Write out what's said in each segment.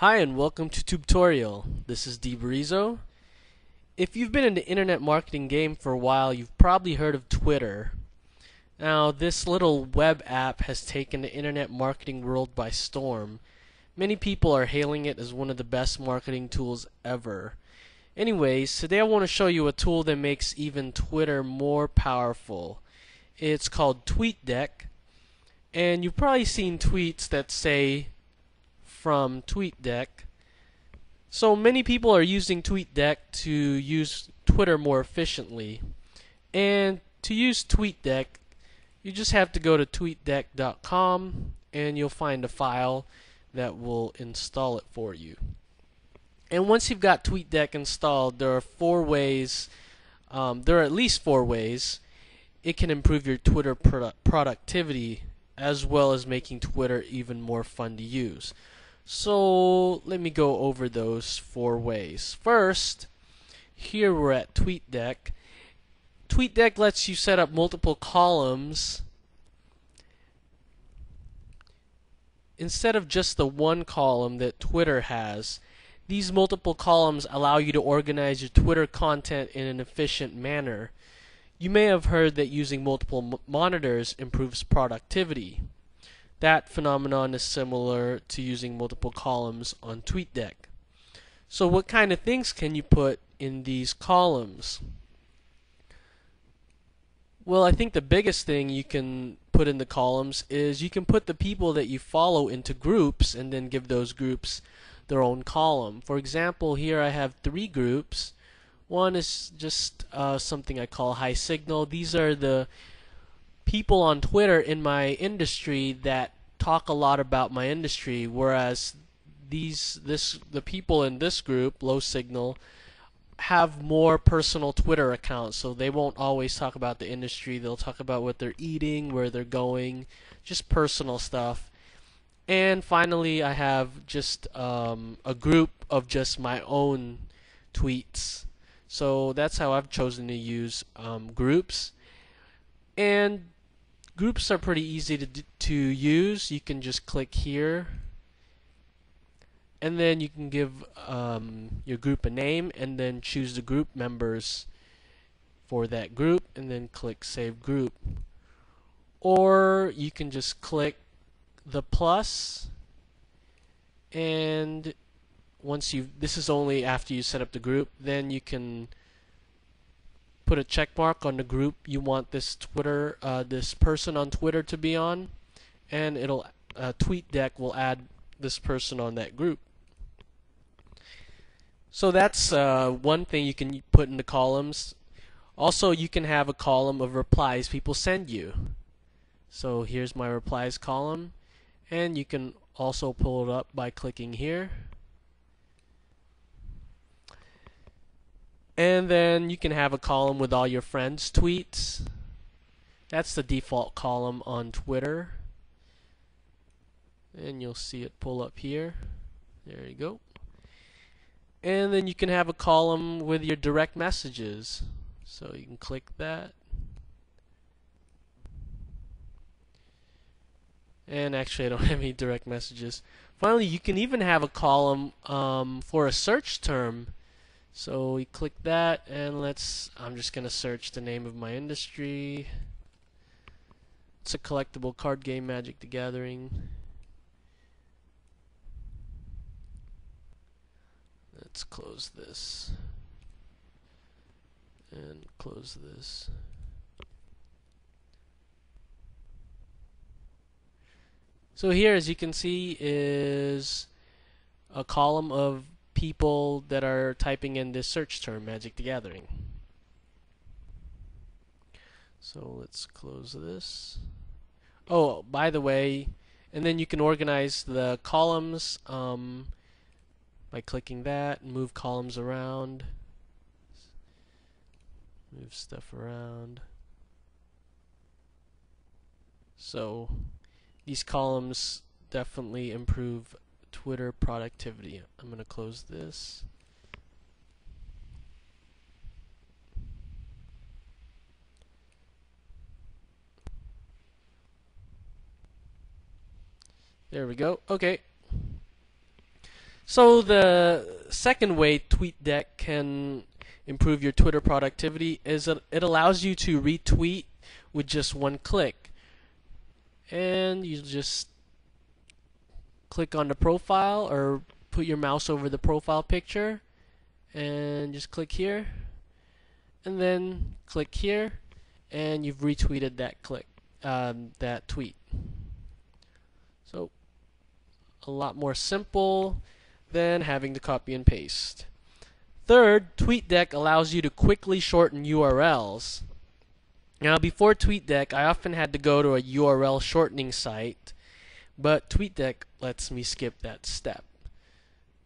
Hi and welcome to Tubetorial. This is DeBarizo. If you've been in the internet marketing game for a while, you've probably heard of Twitter. Now, this little web app has taken the internet marketing world by storm. Many people are hailing it as one of the best marketing tools ever. Anyways, today I want to show you a tool that makes even Twitter more powerful. It's called TweetDeck, and you've probably seen tweets that say from TweetDeck. So many people are using TweetDeck to use Twitter more efficiently. And to use TweetDeck, you just have to go to tweetdeck.com and you'll find a file that will install it for you. And once you've got TweetDeck installed, there are four ways, um, there are at least four ways it can improve your Twitter produ productivity as well as making Twitter even more fun to use. So let me go over those four ways. First, here we're at TweetDeck. TweetDeck lets you set up multiple columns instead of just the one column that Twitter has. These multiple columns allow you to organize your Twitter content in an efficient manner. You may have heard that using multiple monitors improves productivity. That phenomenon is similar to using multiple columns on TweetDeck. So what kind of things can you put in these columns? Well, I think the biggest thing you can put in the columns is you can put the people that you follow into groups and then give those groups their own column. For example, here I have three groups. One is just uh, something I call high signal. These are the people on Twitter in my industry that talk a lot about my industry, whereas these this the people in this group, low signal, have more personal Twitter accounts, so they won't always talk about the industry. They'll talk about what they're eating, where they're going, just personal stuff. And finally, I have just um, a group of just my own tweets. So that's how I've chosen to use um, groups. And groups are pretty easy to, to use. You can just click here. And then you can give um, your group a name and then choose the group members for that group and then click save group. Or you can just click the plus. And once you this is only after you set up the group then you can put a check mark on the group you want this Twitter, uh, this person on Twitter to be on, and it'll uh, TweetDeck will add this person on that group. So that's uh, one thing you can put in the columns. Also, you can have a column of replies people send you. So here's my replies column, and you can also pull it up by clicking here. And then you can have a column with all your friends' tweets. That's the default column on Twitter. And you'll see it pull up here. There you go. And then you can have a column with your direct messages. So you can click that. And actually, I don't have any direct messages. Finally, you can even have a column um, for a search term so we click that and let's I'm just gonna search the name of my industry. It's a collectible card game Magic the Gathering. Let's close this. And close this. So here as you can see is a column of people that are typing in this search term, Magic the Gathering. So let's close this. Oh, by the way, and then you can organize the columns um, by clicking that and move columns around. Move stuff around. So these columns definitely improve Twitter productivity. I'm going to close this. There we go. Okay. So the second way TweetDeck can improve your Twitter productivity is it, it allows you to retweet with just one click. And you just click on the profile or put your mouse over the profile picture and just click here and then click here and you've retweeted that click um, that tweet. So a lot more simple than having to copy and paste. Third TweetDeck allows you to quickly shorten URLs now before TweetDeck I often had to go to a URL shortening site but TweetDeck lets me skip that step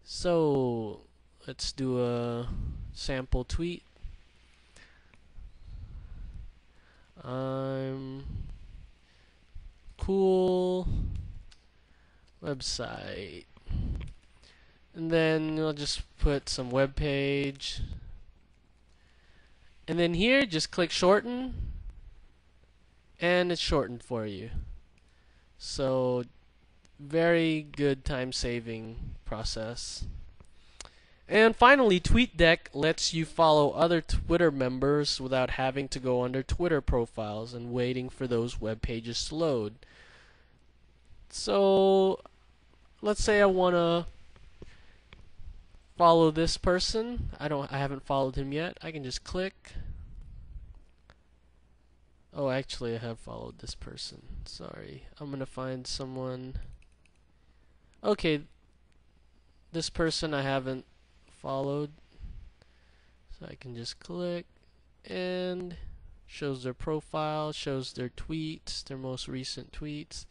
so let's do a sample tweet. I'm cool website. And then I'll just put some web page. And then here just click shorten and it's shortened for you. So very good time saving process. And finally, TweetDeck lets you follow other Twitter members without having to go under Twitter profiles and waiting for those web pages to load. So, let's say I want to follow this person. I don't I haven't followed him yet. I can just click. Oh, actually I have followed this person. Sorry. I'm going to find someone Okay. This person I haven't followed. So I can just click and shows their profile, shows their tweets, their most recent tweets,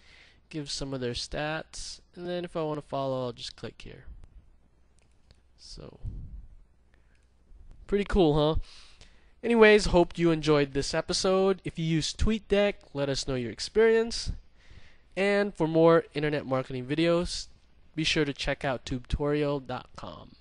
gives some of their stats, and then if I want to follow, I'll just click here. So, pretty cool, huh? Anyways, hope you enjoyed this episode. If you use TweetDeck, let us know your experience. And for more internet marketing videos, be sure to check out tubetorial.com.